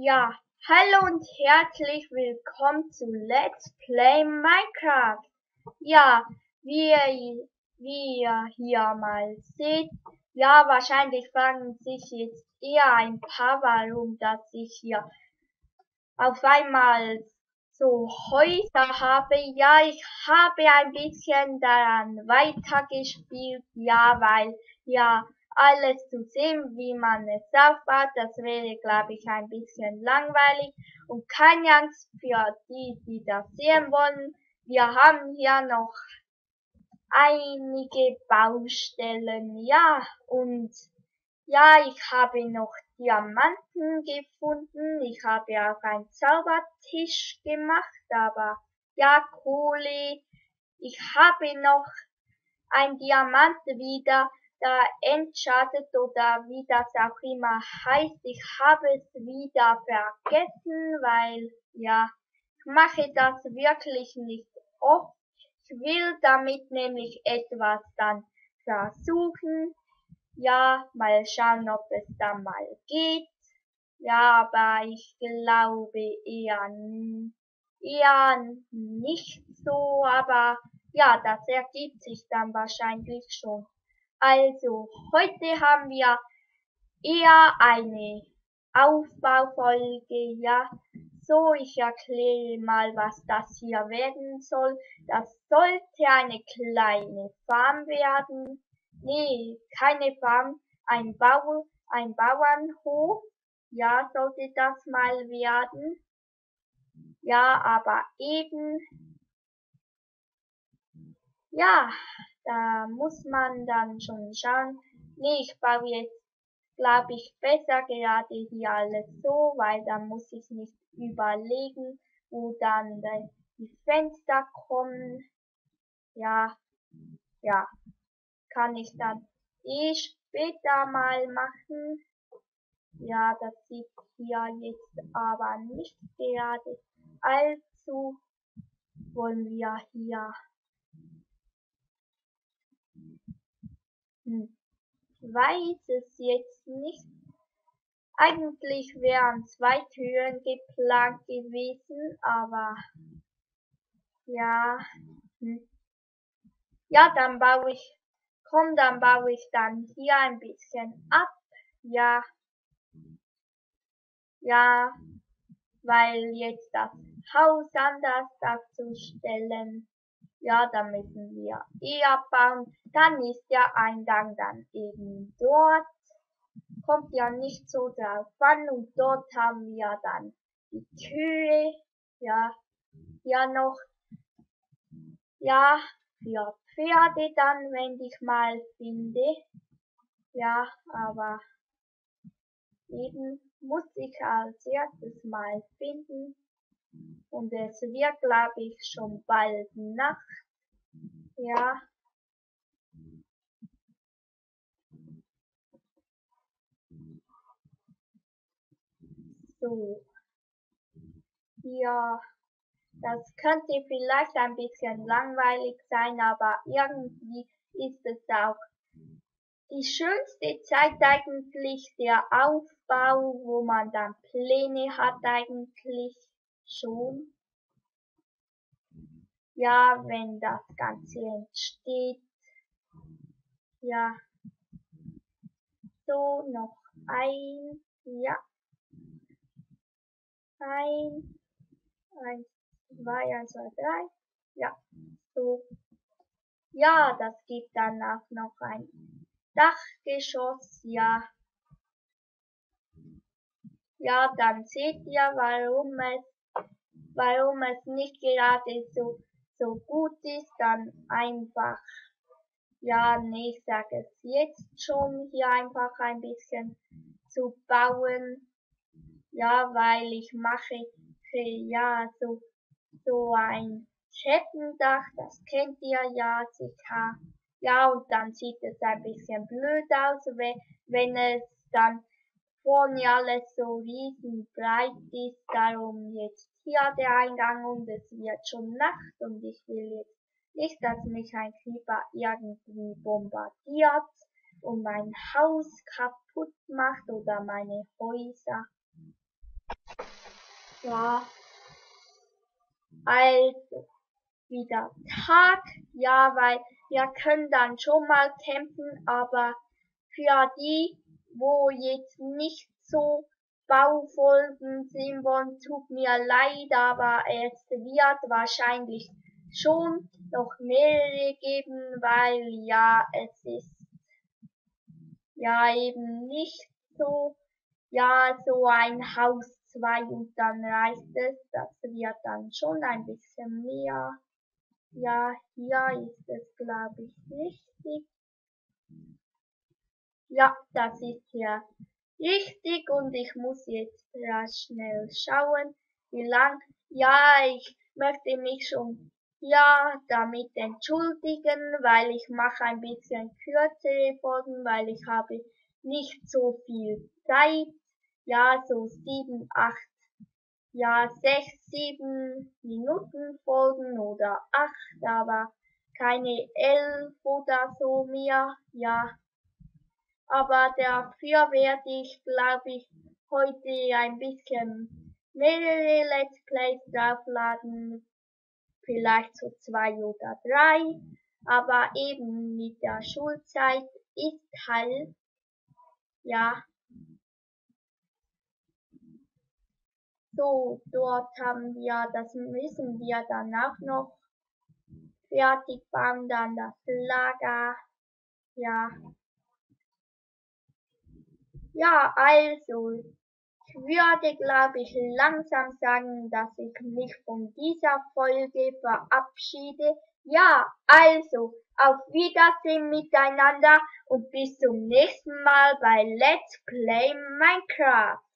Ja, hallo und herzlich willkommen zu Let's Play Minecraft. Ja, wie ihr, wie ihr hier mal seht, ja, wahrscheinlich fragen sich jetzt eher ein paar, warum dass ich hier auf einmal so Häuser habe. Ja, ich habe ein bisschen daran weitergespielt, ja, weil, ja, alles zu sehen, wie man es aufbaut. Das wäre, glaube ich, ein bisschen langweilig. Und keine Angst für die, die das sehen wollen. Wir haben hier noch einige Baustellen, ja, und ja, ich habe noch Diamanten gefunden. Ich habe auch einen Zaubertisch gemacht, aber ja, Kohle. Ich habe noch ein Diamant wieder da wie das auch immer heißt. Ich habe es wieder vergessen, weil ja, ich mache das wirklich nicht oft. Ich will damit nämlich etwas dann versuchen. Ja, mal schauen, ob es dann mal geht. Ja, aber ich glaube eher, eher nicht so, aber ja, das ergibt sich dann wahrscheinlich schon. Also, heute haben wir eher eine Aufbaufolge, ja. So, ich erkläre mal, was das hier werden soll. Das sollte eine kleine Farm werden. Nee, keine Farm, ein Bau, ein Bauernhof. Ja, sollte das mal werden. Ja, aber eben, ja, da muss man dann schon schauen. Nee, ich baue jetzt, glaube ich, besser gerade hier alles so, weil da muss ich nicht überlegen, wo dann die Fenster kommen. Ja, ja, kann ich dann eh später mal machen. Ja, das sieht hier jetzt aber nicht gerade allzu wollen wir hier Weiß es jetzt nicht. Eigentlich wären zwei Türen geplant gewesen, aber ja. Hm. Ja, dann baue ich, komm, dann baue ich dann hier ein bisschen ab. Ja. Ja, weil jetzt das Haus anders aufzustellen ja, da müssen wir eh abbauen. Dann ist der Eingang dann eben dort. Kommt ja nicht so drauf an. Und dort haben wir dann die Kühe. Ja, ja noch. Ja, für Pferde dann, wenn ich mal finde. Ja, aber eben muss ich als erstes mal finden. Und es wird, glaube ich, schon bald Nacht. Ja. So. Ja. Das könnte vielleicht ein bisschen langweilig sein, aber irgendwie ist es auch die schönste Zeit eigentlich der Aufbau, wo man dann Pläne hat eigentlich schon. Ja, wenn das Ganze entsteht. Ja. So, noch ein, ja. Ein, eins, zwei, eins, zwei, drei. Ja, so. Ja, das gibt dann auch noch ein Dachgeschoss, ja. Ja, dann seht ihr, warum es warum es nicht gerade so, so gut ist, dann einfach, ja, nee, ich sage es jetzt schon, hier einfach ein bisschen zu bauen. Ja, weil ich mache, ja, so, so ein Schettendach, das kennt ihr ja sicher. Ja, und dann sieht es ein bisschen blöd aus, wenn, wenn es dann vorne alles so riesenbreit ist, darum jetzt hier der Eingang und es wird schon Nacht und ich will jetzt nicht, dass mich ein Creeper irgendwie bombardiert und mein Haus kaputt macht oder meine Häuser. Ja. Also, wieder Tag, ja, weil wir können dann schon mal campen, aber für die, wo jetzt nicht so Baufolgen sehen wollen, tut mir leid, aber es wird wahrscheinlich schon noch mehrere geben, weil ja, es ist ja eben nicht so, ja, so ein Haus zwei und dann reicht es, das wird dann schon ein bisschen mehr. Ja, hier ist es glaube ich richtig. Ja, das ist hier richtig und ich muss jetzt ja schnell schauen, wie lang. Ja, ich möchte mich schon ja damit entschuldigen, weil ich mache ein bisschen kürzere Folgen, weil ich habe nicht so viel Zeit. Ja, so sieben, acht, ja, sechs, sieben Minuten Folgen oder acht, aber keine elf oder so mehr. Ja, aber dafür werde ich, glaube ich, heute ein bisschen. Mehrere Let's Plays draufladen, vielleicht so zwei oder drei, aber eben mit der Schulzeit ist halt, ja, so, dort haben wir, das müssen wir dann auch noch fertig bauen, dann das Lager, ja, ja, also, ich würde, glaube ich, langsam sagen, dass ich mich von dieser Folge verabschiede. Ja, also, auf Wiedersehen miteinander und bis zum nächsten Mal bei Let's Play Minecraft.